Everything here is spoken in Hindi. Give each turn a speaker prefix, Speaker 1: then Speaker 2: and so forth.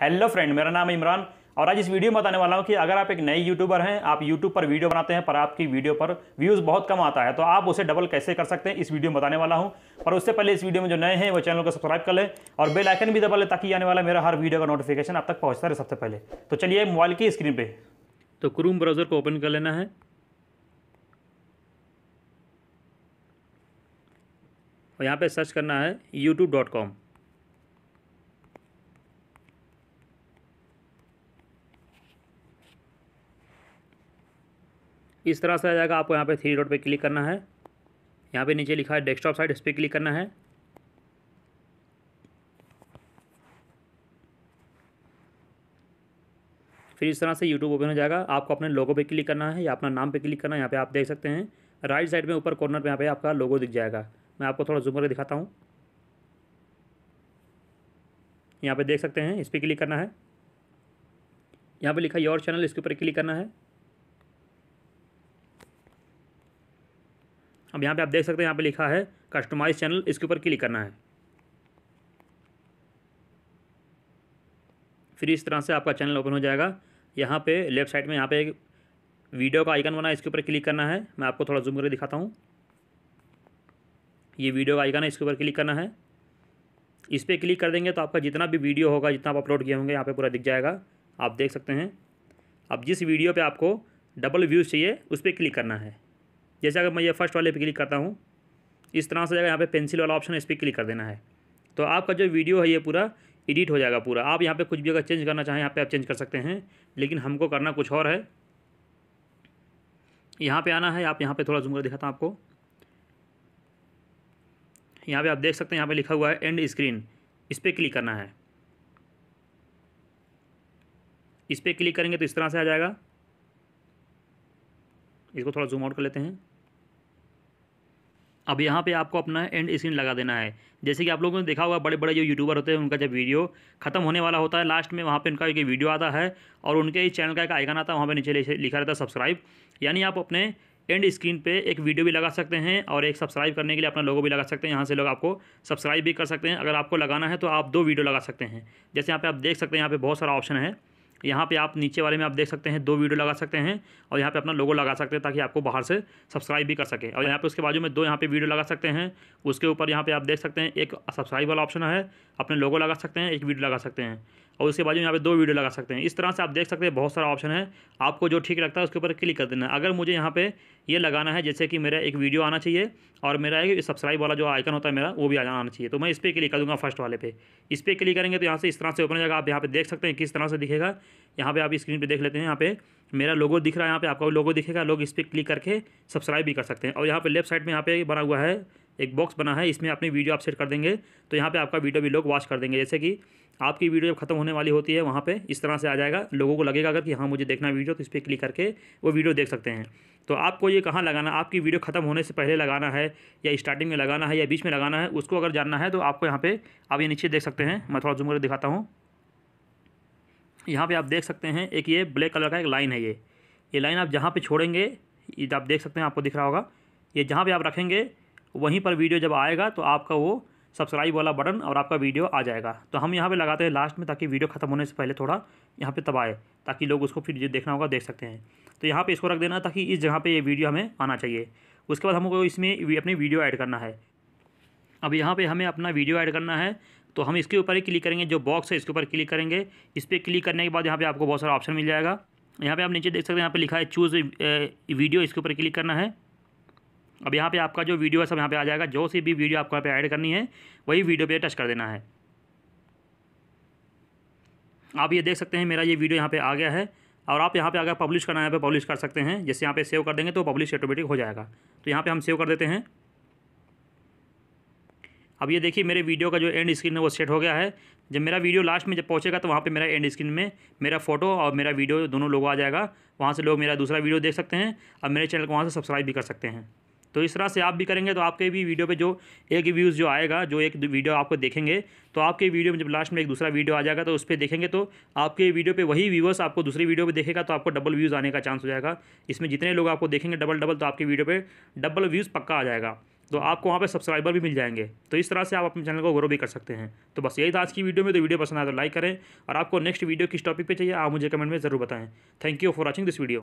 Speaker 1: हेलो फ्रेंड, मेरा नाम इमरान और आज इस वीडियो में बताने वाला हूँ कि अगर आप एक नए यूट्यूबर हैं, आप यूट्यूब पर वीडियो बनाते हैं पर आपकी वीडियो पर व्यूज़ बहुत कम आता है तो आप उसे डबल कैसे कर सकते हैं, इस वीडियो में बताने वाला हूँ। पर उससे पहले इस वीडियो में जो नए हैं, वो चैनल को सब्सक्राइब कर लें और बेल आइकन भी दबा लें ताकि आने वाला मेरा हर वीडियो का नोटिफिकेशन आप तक पहुँचता रहे सबसे पहले। तो चलिए मोबाइल की स्क्रीन पर तो क्रूम ब्राउज़र को ओपन कर लेना है। और यहाँ पर सर्च करना है यूट्यूब इस तरह से आ जाएगा। आपको यहाँ पे थ्री डॉट पे क्लिक करना है। यहाँ पे नीचे लिखा है डेस्कटॉप साइट इस पर क्लिक करना है। फिर इस तरह से यूट्यूब ओपन हो जाएगा। आपको अपने लोगो पे क्लिक करना है या अपना नाम पे क्लिक करना है। यहाँ पे आप देख सकते हैं। राइट साइड में ऊपर कॉर्नर पे यहाँ पे आपका लोगो दिख जाएगा। मैं आपको थोड़ा जूम करके दिखाता हूँ। यहाँ पे देख सकते हैं, इस पर क्लिक करना है। यहाँ पे लिखा योर चैनल इसके ऊपर क्लिक करना है। अब यहाँ पे आप देख सकते हैं, यहाँ पे लिखा है कस्टमाइज चैनल इसके ऊपर क्लिक करना है। फिर इस तरह से आपका चैनल ओपन हो जाएगा। यहाँ पे लेफ़्ट साइड में यहाँ पे एक वीडियो का आइकन बना है, इसके ऊपर क्लिक करना है। मैं आपको थोड़ा जूम करके दिखाता हूँ। ये वीडियो का आइकन है, इसके ऊपर क्लिक करना है। इस पर क्लिक कर देंगे तो आपका जितना भी वीडियो होगा, जितना आप अपलोड किए होंगे, यहाँ पर पूरा दिख जाएगा। आप देख सकते हैं। अब जिस वीडियो पर आपको डबल व्यूज़ चाहिए, उस पर क्लिक करना है। जैसे अगर मैं ये फ़र्स्ट वाले पे क्लिक करता हूँ, इस तरह से जाएगा यहाँ पे पेंसिल वाला ऑप्शन है, इस पर क्लिक कर देना है। तो आपका जो वीडियो है ये पूरा एडिट हो जाएगा पूरा। आप यहाँ पे कुछ भी अगर चेंज करना चाहें, यहाँ पे आप चेंज कर सकते हैं, लेकिन हमको करना कुछ और है। यहाँ पे आना है, आप यहाँ पे थोड़ा जूम कर दिखाता हूँ आपको। यहाँ पे आप देख सकते हैं, यहाँ पे लिखा हुआ है एंड स्क्रीन इस पर क्लिक करना है। इस पर क्लिक करेंगे तो इस तरह से आ जाएगा। इसको थोड़ा जूम आउट कर लेते हैं। अब यहाँ पे आपको अपना एंड स्क्रीन लगा देना है। जैसे कि आप लोगों ने देखा होगा बड़े बड़े जो यूट्यूबर होते हैं, उनका जब वीडियो खत्म होने वाला होता है लास्ट में वहाँ पे उनका एक वीडियो आता है और उनके इस चैनल का एक आइकन आता है, वहाँ पे नीचे लिखा रहता है सब्सक्राइब यानी आप अपने एंड स्क्रीन पे एक वीडियो भी लगा सकते हैं और एक सब्सक्राइब करने के लिए अपना लोगो भी लगा सकते हैं। यहाँ से लोग आपको सब्सक्राइब भी कर सकते हैं। अगर आपको लगाना है तो आप दो वीडियो लगा सकते हैं। जैसे यहाँ पे आप देख सकते हैं, यहाँ पे बहुत सारा ऑप्शन है। यहाँ पे आप नीचे वाले में आप देख सकते हैं, दो वीडियो लगा सकते हैं और यहाँ पे अपना लोगो लगा सकते हैं ताकि आपको बाहर से सब्सक्राइब भी कर सके। और यहाँ पे उसके बाजू में दो यहाँ पे वीडियो लगा सकते हैं, उसके ऊपर यहाँ पे आप देख सकते हैं, एक सब्सक्राइब वाला ऑप्शन है, अपने लोगो लगा सकते हैं, एक वीडियो लगा सकते हैं। और उसके बाजू यहाँ पे दो वीडियो लगा सकते हैं। इस तरह से आप देख सकते हैं, बहुत सारा ऑप्शन है, आपको जो ठीक लगता है उसके ऊपर क्लिक कर देना। अगर मुझे यहाँ पे ये लगाना है, जैसे कि मेरा एक वीडियो आना चाहिए और मेरा एक सब्सक्राइब वाला जो आइकन होता है मेरा, वो भी आ आना चाहिए। तो मैं इस पर क्लिक कर दूँगा फ़र्स्ट वाले पे। इस पर क्लिक करेंगे तो यहाँ से इस तरह से ओपन हो जाएगा। आप यहाँ पे देख सकते हैं किस तरह से दिखेगा। यहाँ पे आप स्क्रीन पे देख लेते हैं, यहाँ पे मेरा लोगो दिख रहा है, यहाँ पे आपका लोगो दिखेगा। लोग इस पर क्लिक करके सब्सक्राइब भी कर सकते हैं। और यहाँ पे लेफ़्ट साइड में यहाँ पे बना हुआ है एक बॉक्स बना है, इसमें अपनी वीडियो आप सेट कर देंगे तो यहाँ पे आपका वीडियो भी लोग वॉच कर देंगे। जैसे कि आपकी वीडियो जब खत्म होने वाली होती है, वहाँ पे इस तरह से आ जाएगा। लोगों को लगेगा अगर कि हाँ मुझे देखना वीडियो तो इस पर क्लिक करके वो वीडियो देख सकते हैं। तो आपको ये कहाँ लगाना, आपकी वीडियो खत्म होने से पहले लगाना है, या स्टार्टिंग में लगाना है, या बीच में लगाना है, उसको अगर जानना है तो आपको यहाँ पे, आप ये नीचे देख सकते हैं, मैं थोड़ा जूम करके दिखाता हूँ। यहाँ पे आप देख सकते हैं, एक ये ब्लैक कलर का एक लाइन है ये। ये लाइन आप जहाँ पर छोड़ेंगे आप देख सकते हैं, आपको दिख रहा होगा। ये जहाँ पे आप रखेंगे वहीं पर वीडियो जब आएगा तो आपका वो सब्सक्राइब वाला बटन और आपका वीडियो आ जाएगा। तो हम यहाँ पे लगाते हैं लास्ट में ताकि वीडियो खत्म होने से पहले थोड़ा यहाँ पे तबाए ताकि लोग उसको फिर जो देखना होगा, देख सकते हैं। तो यहाँ पे इसको रख देना ताकि इस जगह पे ये वीडियो हमें आना चाहिए। उसके बाद हमको इसमें अपनी वीडियो ऐड करना है। अब यहाँ पर हमें अपना वीडियो ऐड करना है तो हम इसके ऊपर ही क्लिक करेंगे, जो बॉक्स है इसके ऊपर क्लिक करेंगे। इस पर क्लिक करने के बाद यहाँ पर आपको बहुत सारा ऑप्शन मिल जाएगा। यहाँ पर आप नीचे देख सकते हैं, यहाँ पर लिखा है चूज़ वीडियो, इसके ऊपर क्लिक करना है। अब यहाँ पे आपका जो वीडियो है सब यहाँ पे आ जाएगा। जो सी भी वीडियो आपको यहाँ पे ऐड करनी है, वही वीडियो पे टच कर देना है। आप ये देख सकते हैं मेरा ये वीडियो यहाँ पे आ गया है और आप यहाँ पे अगर पब्लिश करना है, यहाँ पे पब्लिश कर सकते हैं। जैसे यहाँ पे सेव कर देंगे तो पब्लिश ऑटोमेटिक हो जाएगा। तो यहाँ पे हम सेव कर देते हैं। अब ये देखिए मेरे वीडियो का जो एंड स्क्रीन है वो सेट हो गया है। जब मेरा वीडियो लास्ट में जब पहुँचेगा तो वहाँ पे मेरा एंड स्क्रीन में मेरा फ़ोटो और मेरा वीडियो दोनों लोगो आ जाएगा। वहाँ से लोग मेरा दूसरा वीडियो देख सकते हैं और मेरे चैनल को वहाँ से सब्सक्राइब भी कर सकते हैं। तो इस तरह से आप भी करेंगे तो आपके भी वीडियो पे जो एक व्यूज़ जो आएगा, जो एक वीडियो आपको देखेंगे तो आपके वीडियो में जब लास्ट में एक दूसरा वीडियो आ जाएगा तो उस पर देखेंगे तो आपके वीडियो पे वही व्यूवर्स आपको दूसरी वीडियो पे देखेगा तो आपको डबल व्यूज़ आने का चांस हो जाएगा। इसमें जितने लोग आपको देखेंगे डबल डबल तो आपकी वीडियो पर डबल व्यूज़ पक्का आ जाएगा। तो आपको वहाँ पे सब्सक्राइबर भी मिल जाएँगे। तो इस तरह से आप अपने चैनल को ग्रो भी कर सकते हैं। तो बस यही था आज की वीडियो में। तो वीडियो पसंद आए तो लाइक करें और आपको नेक्स्ट वीडियो किस टॉपिक पे चाहिए, आप मुझे कमेंट में ज़रूर बताएँ। Thank you for watching this video